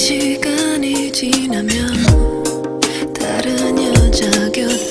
시간이 지나면 다른 여자 곁